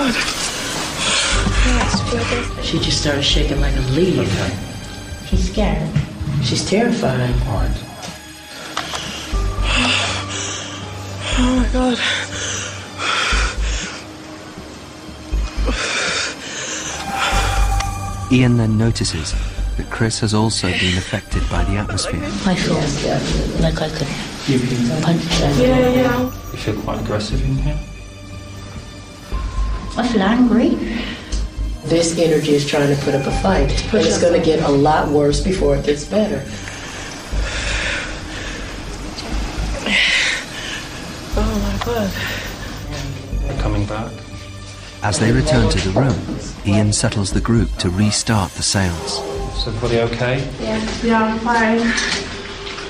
God. She just started shaking like a leaf. She's scared. She's terrified. All right. Oh my God. Ian then notices that Chris has also been affected by the atmosphere. I feel like I could punch her. Yeah, yeah. You feel quite aggressive in here? I feel angry. This energy is trying to put up a fight, and it's going to get a lot worse before it gets better. Oh my God. They're coming back. As they return to the room, Ian settles the group to restart the seance. Is everybody okay? Yeah, Yeah, I'm fine.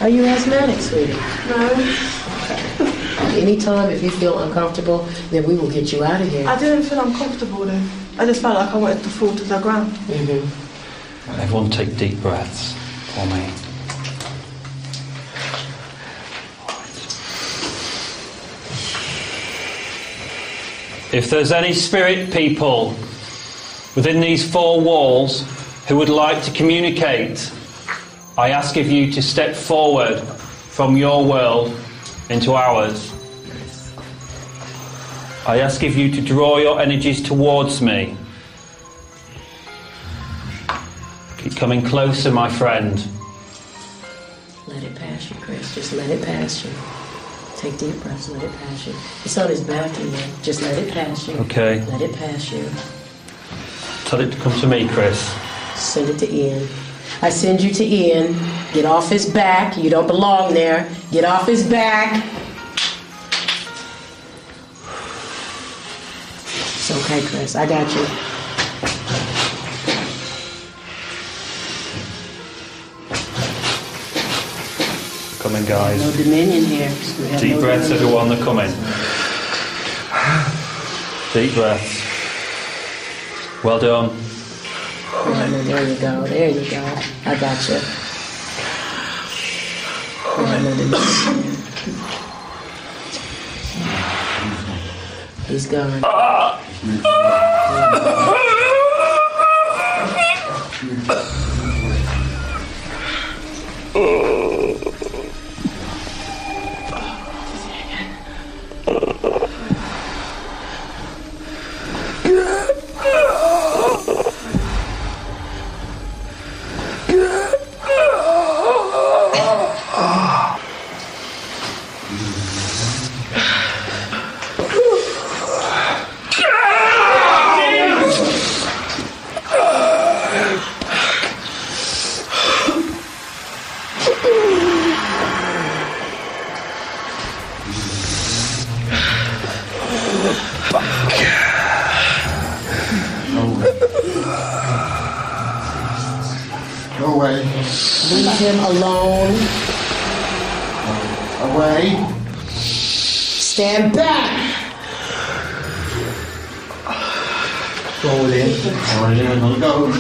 Are you asthmatic, sweetie? No, Anytime if you feel uncomfortable, then we will get you out of here. I didn't feel uncomfortable though. I just felt like I wanted to fall to the ground. hmm Everyone take deep breaths for me. If there's any spirit people within these four walls who would like to communicate, I ask of you to step forward from your world into ours. I ask of you to draw your energies towards me. Keep coming closer, my friend. Let it pass you, Chris. Just let it pass you. Take deep breaths. Let it pass you. It's on his back again. Just let it pass you. Okay. Let it pass you. Tell it to come to me, Chris. Send it to Ian. I send you to Ian. Get off his back. You don't belong there. Get off his back. It's okay, Chris. I got you. Coming, guys. No dominion here. Deep no breaths, everyone. They're coming. Deep breaths. Well done. Oh, there you go. There you go. I got you. Oh, no He's gone. Ah! Go away. Leave him alone. Away. Stand back. Go with it. All right, yeah, no, go.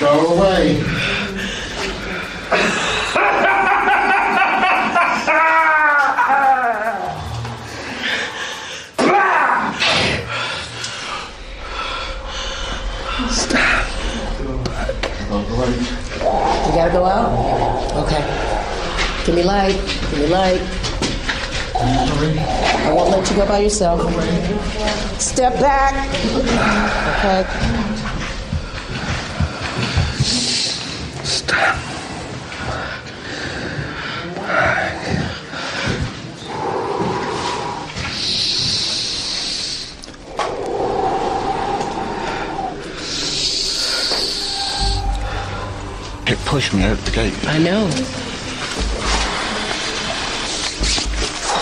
Go away. Go. You gotta go out? Okay. Give me light. Give me light. I won't let you go by yourself. Step back. Okay. It pushed me out the gate. I know.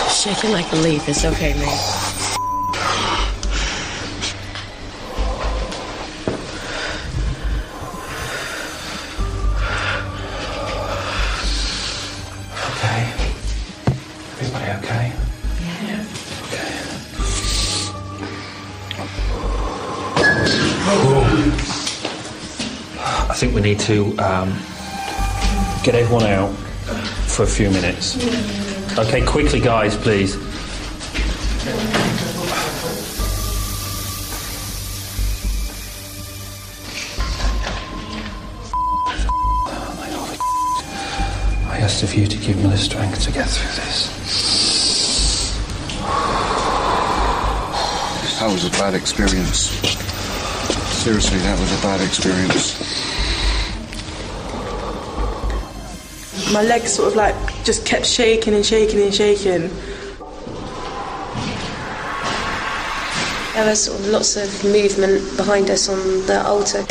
Shaking like a leaf. It's okay, man. Okay. Everybody okay? Yeah. Okay. Oh. I think we need to um, get everyone out for a few minutes. Okay, quickly, guys, please. I asked of you to give me the strength to get through this. That was a bad experience. Seriously, that was a bad experience. My legs sort of like just kept shaking and shaking and shaking. There was sort of lots of movement behind us on the altar.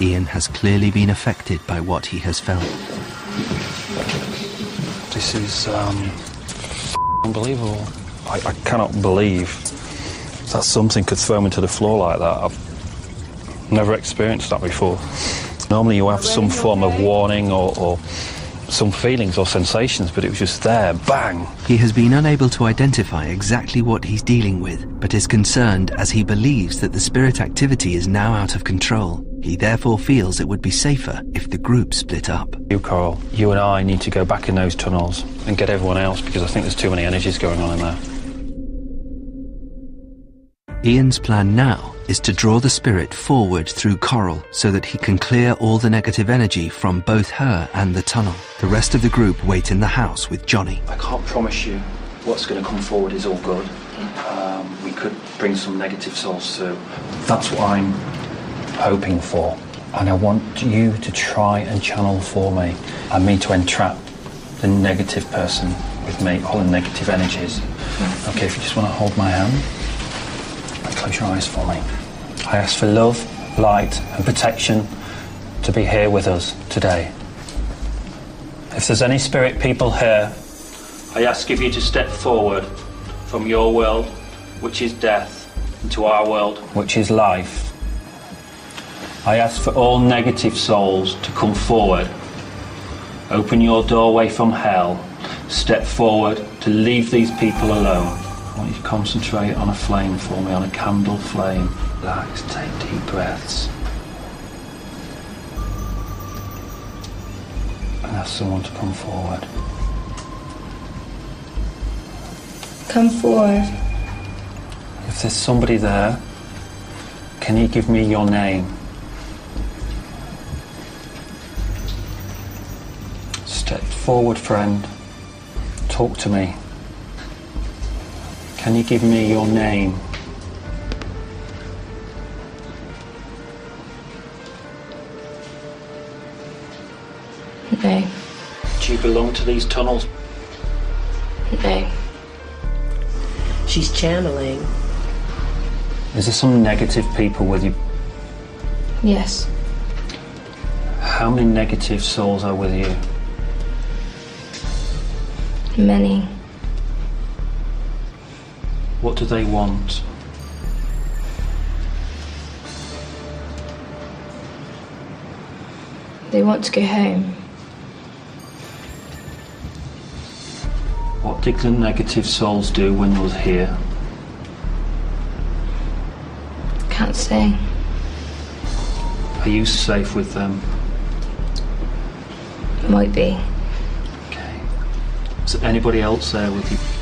Ian has clearly been affected by what he has felt. This is um, unbelievable. I, I cannot believe that something could throw me to the floor like that. I've never experienced that before. Normally, you have some form of warning or, or some feelings or sensations, but it was just there, bang. He has been unable to identify exactly what he's dealing with, but is concerned as he believes that the spirit activity is now out of control. He therefore feels it would be safer if the group split up. You, Carl, you and I need to go back in those tunnels and get everyone else because I think there's too many energies going on in there. Ian's plan now is to draw the spirit forward through Coral so that he can clear all the negative energy from both her and the tunnel. The rest of the group wait in the house with Johnny. I can't promise you what's going to come forward is all good. Um, we could bring some negative souls through. That's what I'm hoping for. And I want you to try and channel for me and me to entrap the negative person with me, all the negative energies. Okay, if you just want to hold my hand, and close your eyes for me. I ask for love, light, and protection to be here with us today. If there's any spirit people here, I ask of you to step forward from your world, which is death, into our world, which is life. I ask for all negative souls to come forward. Open your doorway from hell. Step forward to leave these people alone. I want you to concentrate on a flame for me, on a candle flame. Relax, take deep breaths. And ask someone to come forward. Come forward. If there's somebody there, can you give me your name? Step forward, friend. Talk to me. Can you give me your name? No, Do you belong to these tunnels? no. She's channeling. Is there some negative people with you? Yes. How many negative souls are with you? Many. What do they want? They want to go home. What did the negative souls do when they was here? Can't say. Are you safe with them? Might be. Okay. Is there anybody else there with you?